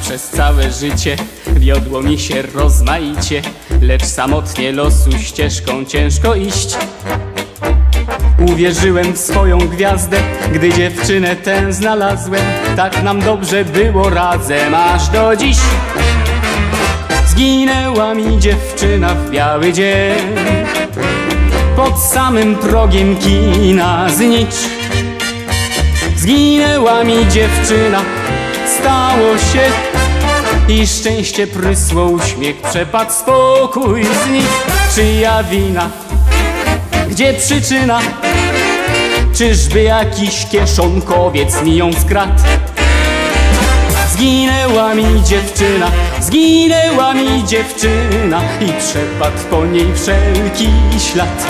przez całe życie. Wiodło mi się rozmaicie Lecz samotnie losu ścieżką ciężko iść. Uwierzyłem w swoją gwiazdę, gdy dziewczynę tę znalazłem. Tak nam dobrze było razem aż do dziś. Zginęła mi dziewczyna w biały dzień. Pod samym progiem kina znicz. Zginęła mi dziewczyna, stało się I szczęście prysło, uśmiech przepadł, spokój znikł Czyja wina? Gdzie przyczyna? Czyżby jakiś kieszonkowiec mi ją skradł? Zginęła mi dziewczyna, zginęła mi dziewczyna I przepadł po niej wszelki ślad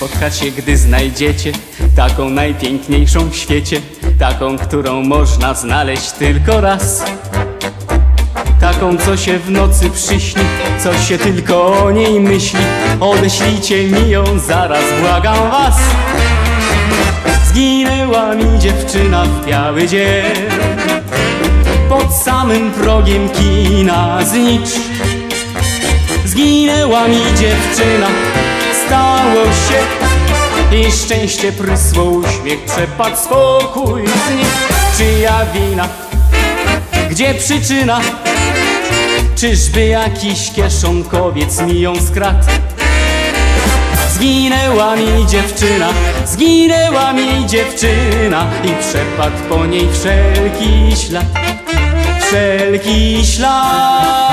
spotkacie, gdy znajdziecie Taką najpiękniejszą w świecie Taką, którą można znaleźć tylko raz. Taką, co się w nocy przyśni Co się tylko o niej myśli. Odeślijcie mi ją zaraz, błagam was. Zginęła mi dziewczyna w biały dzień. Pod samym progiem kina znicz. Zginęła mi dziewczyna, stało się I szczęście prysło, uśmiech przepadł, spokój znikł Czyja wina? Gdzie przyczyna? Czyżby jakiś kieszonkowiec mi ją skradł? Zginęła mi dziewczyna, zginęła mi dziewczyna I przepadł po niej wszelki ślad Wszelki ślad